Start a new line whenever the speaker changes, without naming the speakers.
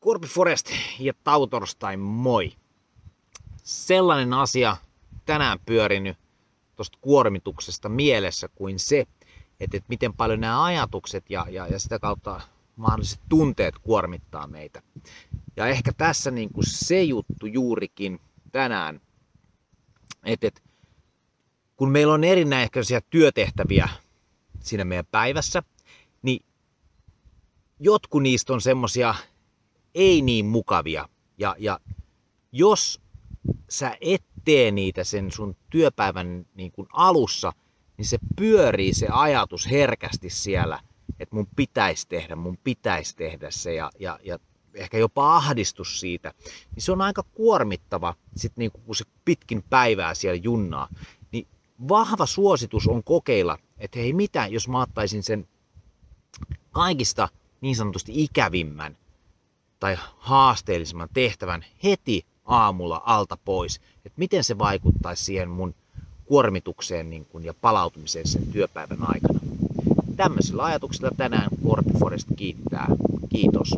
Korpi Forest ja Tautorstai, moi! Sellainen asia tänään pyörinyt tuosta kuormituksesta mielessä kuin se, että, että miten paljon nämä ajatukset ja, ja, ja sitä kautta mahdolliset tunteet kuormittaa meitä. Ja ehkä tässä niin kuin se juttu juurikin tänään, että, että kun meillä on erinäköisiä työtehtäviä siinä meidän päivässä, niin jotkut niistä on semmosia ei niin mukavia. Ja, ja jos sä et tee niitä sen sun työpäivän niin kuin alussa, niin se pyörii se ajatus herkästi siellä, että mun pitäisi tehdä, mun pitäisi tehdä se ja, ja, ja ehkä jopa ahdistus siitä, niin se on aika kuormittava, sit niin kun se pitkin päivää siellä junnaa. Niin vahva suositus on kokeilla, että hei mitä, jos mä ottaisin sen kaikista niin sanotusti ikävimmän tai haasteellisemman tehtävän heti aamulla alta pois, että miten se vaikuttaisi siihen mun kuormitukseen niin kun, ja palautumiseen sen työpäivän aikana. Tämmöisillä ajatuksilla tänään Korpi Forest kiittää. Kiitos!